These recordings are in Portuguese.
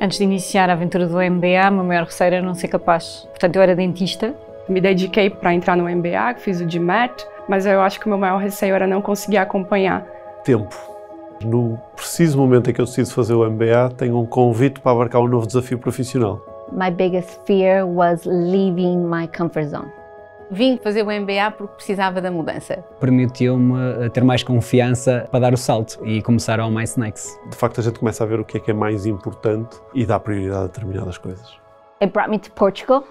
Antes de iniciar a aventura do MBA, a minha maior receio era não ser capaz. Portanto, eu era dentista. Me dediquei para entrar no MBA, fiz o GMAT, mas eu acho que o meu maior receio era não conseguir acompanhar. Tempo. No preciso momento em que eu decido fazer o MBA, tenho um convite para abarcar um novo desafio profissional. My biggest fear was leaving my comfort zone. Vim fazer o MBA porque precisava da mudança. Permitiu-me ter mais confiança para dar o salto e começar ao My Snacks. De facto, a gente começa a ver o que é que é mais importante e dá prioridade a determinadas coisas. It brought me to Portugal.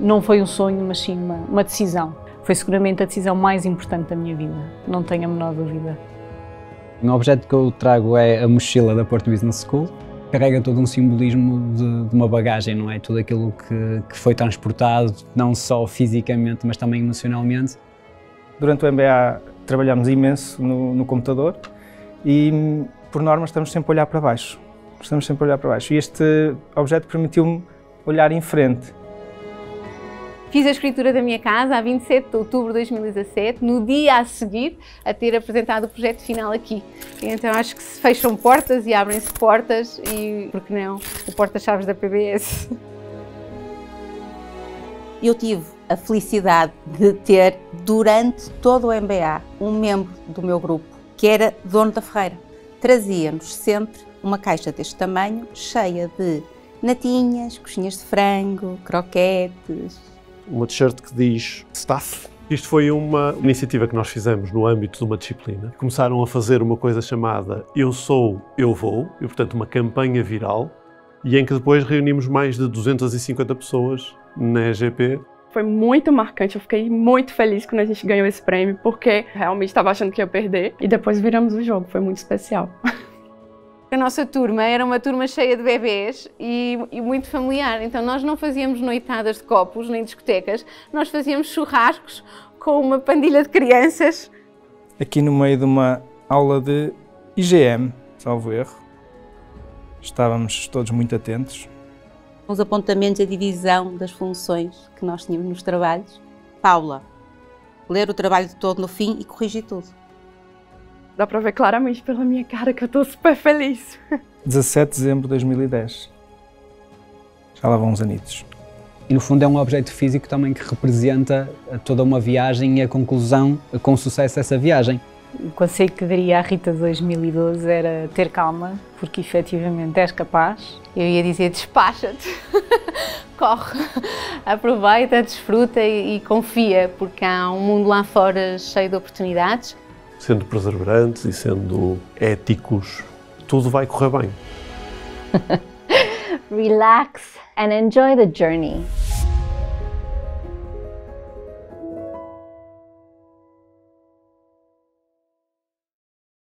Não foi um sonho, mas sim uma, uma decisão. Foi seguramente a decisão mais importante da minha vida, não tenho a menor dúvida. O objeto que eu trago é a mochila da Porto Business School. Carrega todo um simbolismo de, de uma bagagem, não é? Tudo aquilo que, que, foi transportado, não só fisicamente, mas também emocionalmente. Durante o MBA trabalhamos imenso no, no computador e, por norma, estamos sempre a olhar para baixo. Estamos sempre a olhar para baixo. E este objeto permitiu-me olhar em frente Fiz a escritura da minha casa a 27 de outubro de 2017, no dia a seguir a ter apresentado o projeto final aqui. Então acho que se fecham portas e abrem-se portas e, por que não, o porta-chaves da PBS. Eu tive a felicidade de ter, durante todo o MBA, um membro do meu grupo, que era dono da Ferreira. Trazia-nos sempre uma caixa deste tamanho, cheia de natinhas, coxinhas de frango, croquetes, uma t-shirt que diz staff. Isto foi uma iniciativa que nós fizemos no âmbito de uma disciplina. Começaram a fazer uma coisa chamada Eu Sou, Eu Vou, e portanto uma campanha viral, e em que depois reunimos mais de 250 pessoas na EGP. Foi muito marcante, eu fiquei muito feliz quando a gente ganhou esse prêmio, porque realmente estava achando que ia perder, e depois viramos o jogo, foi muito especial. A nossa turma era uma turma cheia de bebês e, e, muito familiar, então nós não fazíamos noitadas de copos nem discotecas, nós fazíamos churrascos com uma pandilha de crianças. Aqui no meio de uma aula de IGM, salvo erro, estávamos todos muito atentos. Os apontamentos e a divisão das funções que nós tínhamos nos trabalhos. Paula, ler o trabalho todo no fim e corrigir tudo. Dá para ver claramente pela minha cara que eu estou super feliz. 17 de dezembro de 2010. Já lá vão uns anitos. E no fundo é um objeto físico também que representa toda uma viagem e a conclusão com sucesso dessa viagem. O conselho que daria à Rita de 2012 era ter calma, porque efetivamente és capaz. Eu ia dizer despacha-te, corre, aproveita, desfruta e, e confia, porque há um mundo lá fora cheio de oportunidades sendo perseverantes e sendo éticos, tudo vai correr bem. Relax and enjoy the journey.